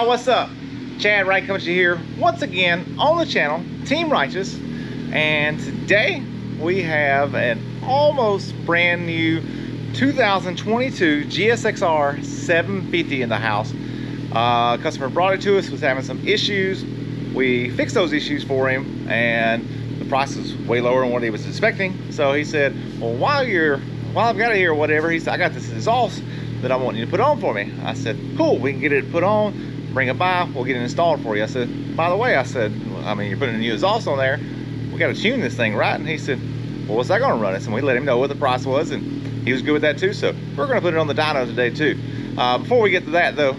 y'all, what's up? Chad Wright coming to here once again on the channel, Team Wrighteous. And today we have an almost brand new 2022 GSXR 750 in the house. Uh, customer brought it to us, was having some issues. We fixed those issues for him and the price was way lower than what he was expecting. So he said, well, while you're, while I've got it here or whatever, he said, I got this exhaust that I want you to put on for me. I said, cool, we can get it put on, bring it by, we'll get it installed for you. I said, by the way, I said, I mean, you're putting a new exhaust on there. We got to tune this thing, right? And he said, well, what's that going to run us? And we let him know what the price was, and he was good with that too. So we're going to put it on the dyno today too. Uh, before we get to that though,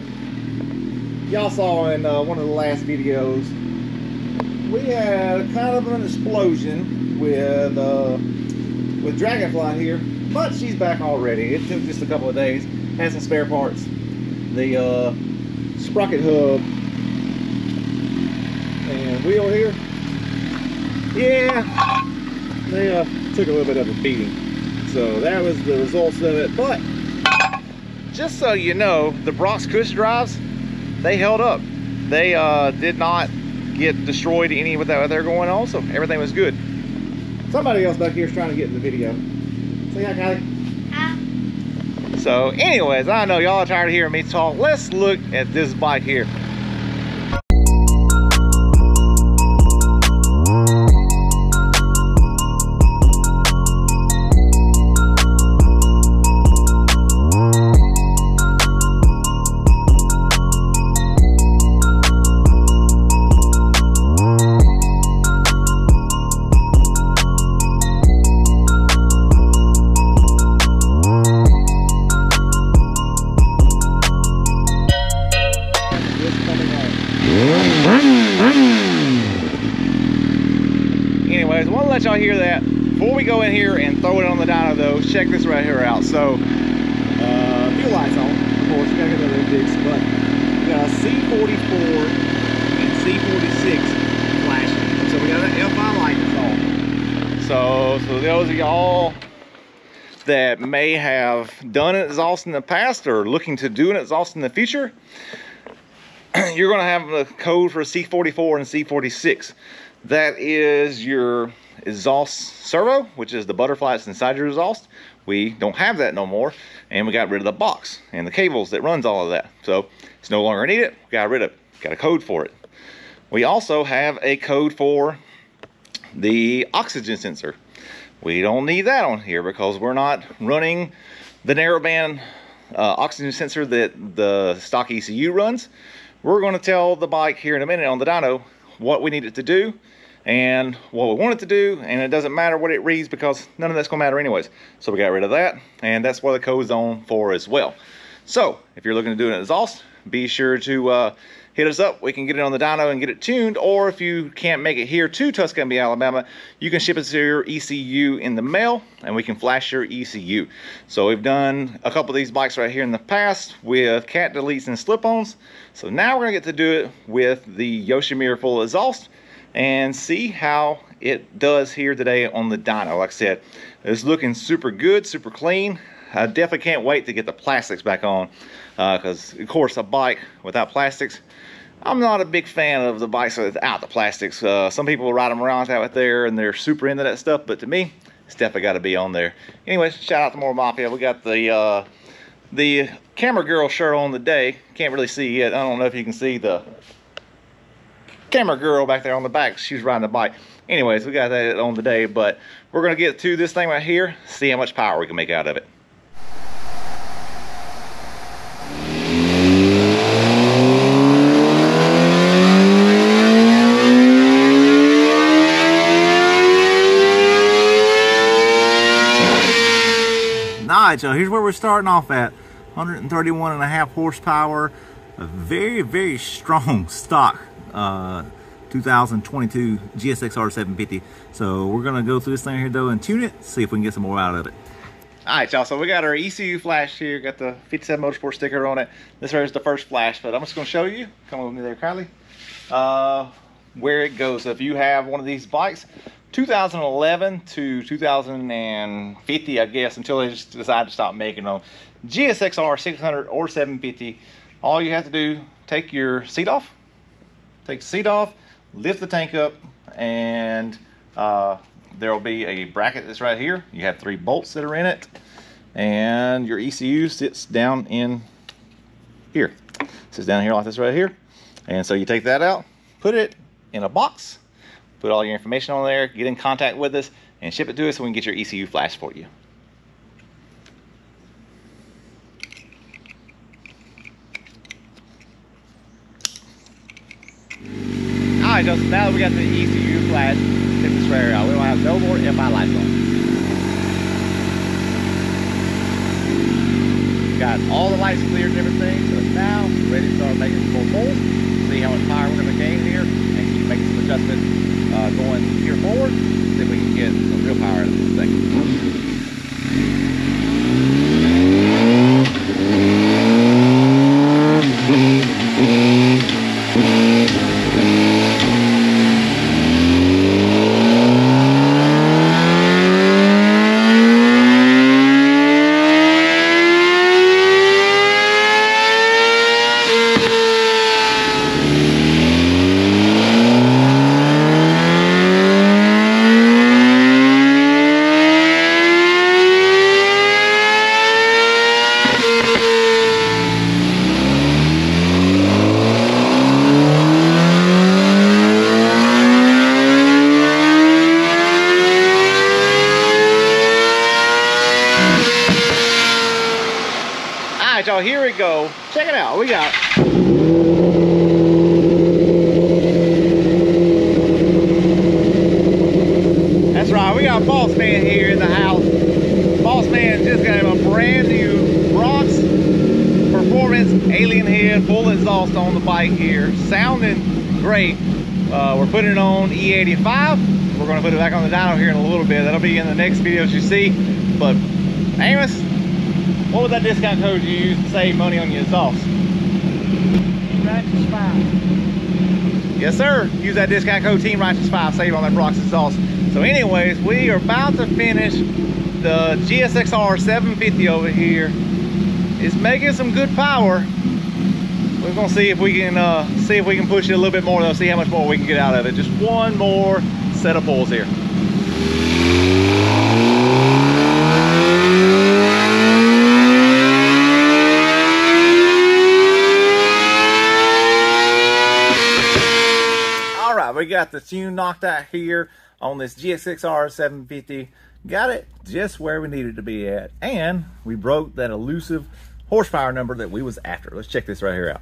y'all saw in uh, one of the last videos, we had kind of an explosion with uh, with Dragonfly here, but she's back already. It took just a couple of days. Had some spare parts. The uh, sprocket hub and wheel here, yeah, they uh, took a little bit of a beating. So that was the results of it. But just so you know, the Brock's Cush drives, they held up. They uh, did not get destroyed any with that they're going on, so everything was good. Somebody else back here is trying to get in the video. Say hi, Kylie. So anyways, I know y'all are tired of hearing me talk. Let's look at this bike here. Let y'all hear that. Before we go in here and throw it on the dyno though, check this right here out. So, uh, lights on. Of course, we gotta get that fixed, but we got a C44 and C46 flashing. So we got an FI light on. So, so those of y'all that may have done an exhaust in the past or looking to do an exhaust in the future, you're going to have a code for C44 and C46. That is your exhaust servo, which is the butterfly that's inside your exhaust. We don't have that no more, and we got rid of the box and the cables that runs all of that. So it's no longer needed. We Got rid of it. Got a code for it. We also have a code for the oxygen sensor. We don't need that on here because we're not running the narrowband uh, oxygen sensor that the stock ECU runs. We're going to tell the bike here in a minute on the dyno what we need it to do and what we want it to do and it doesn't matter what it reads because none of that's to matter anyways. So we got rid of that and that's what the code's on for as well. So if you're looking to do an exhaust, be sure to uh, hit us up. We can get it on the dyno and get it tuned or if you can't make it here to Tuscaloosa, Alabama, you can ship it to your ECU in the mail and we can flash your ECU. So we've done a couple of these bikes right here in the past with cat deletes and slip-ons. So now we're gonna get to do it with the Yoshimura full exhaust and see how it does here today on the dyno. Like I said, it's looking super good, super clean. I definitely can't wait to get the plastics back on because, uh, of course, a bike without plastics, I'm not a big fan of the bikes without the plastics. Uh, some people ride them around out there and they're super into that stuff, but to me, it's definitely got to be on there. Anyways, shout out to More Mafia. We got the uh, the camera girl shirt on the day. Can't really see yet. I don't know if you can see the camera girl back there on the back. She's riding the bike. Anyways, we got that on the day, but we're to get to this thing right here, see how much power we can make out of it. Alright, so here's where we're starting off at. 131 and a half horsepower. A very, very strong stock uh, 2022 GSXR 750. So we're gonna go through this thing here though and tune it, see if we can get some more out of it. Alright y'all, so we got our ECU flash here, got the 57 Motorsport sticker on it. This right is the first flash, but I'm just gonna show you, come with me there Kylie, uh, where it goes. So if you have one of these bikes, 2011 to 2050, I guess, until they just decide to stop making them. GSXR 600 or 750, all you have to do, take your seat off. Take the seat off, lift the tank up, and uh, there will be a bracket that's right here. You have three bolts that are in it, and your ECU sits down in here. It sits down here like this right here. And so you take that out, put it in a box, put all your information on there, get in contact with us, and ship it to us so we can get your ECU flash for you. Alright, now we got the ECU flash, take this right out. We don't have no more FI lights on. Got all the lights cleared and everything, so now we're ready to start making some more poles, see how much power we're going to gain here, and keep making some adjustments uh, going here forward, see if we can get some real power of this thing. All right, y'all, here we go. Check it out. We got That's right. We got Boss Man here in the house. Boss Man just got him a brand new Brock's Performance Alien Head full exhaust on the bike here. Sounding great. Uh, we're putting it on E85. We're going to put it back on the dyno here in a little bit. That'll be in the next videos you see. But Amos, what was that discount code you used to save money on your exhaust? Yes, sir. Use that discount code Team Wrighteous 5 save on that Brock's exhaust. So anyways, we are about to finish the GSXR 750 over here. It's making some good power. We're gonna see if we can uh, see if we can push it a little bit more though, see how much more we can get out of it. Just one more set of pulls here. Got the tune knocked out here on this GSXR 750. Got it just where we needed to be at. And we broke that elusive horsepower number that we was after. Let's check this right here out.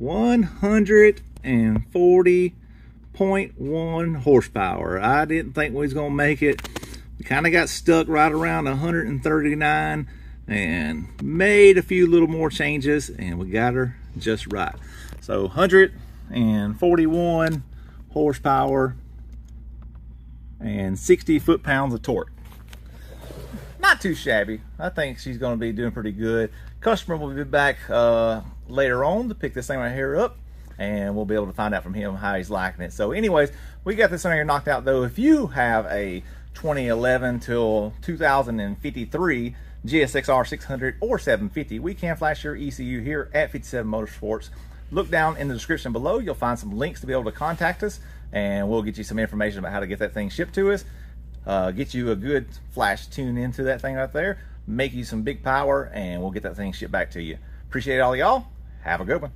140.1 horsepower. I didn't think we was gonna make it. We kind of got stuck right around 139 and made a few little more changes and we got her just right. So 141 horsepower and 60 foot-pounds of torque. Not too shabby. I think she's going to be doing pretty good. Customer will be back uh, later on to pick this thing right here up and we'll be able to find out from him how he's liking it. So anyways, we got this thing here knocked out though. If you have a 2011 till 2053 GSXR 600 or 750, we can flash your ECU here at 57 Motorsports. Look down in the description below. You'll find some links to be able to contact us and we'll get you some information about how to get that thing shipped to us. Uh, get you a good flash tune into that thing right there, make you some big power, and we'll get that thing shipped back to you. Appreciate all y'all. Have a good one.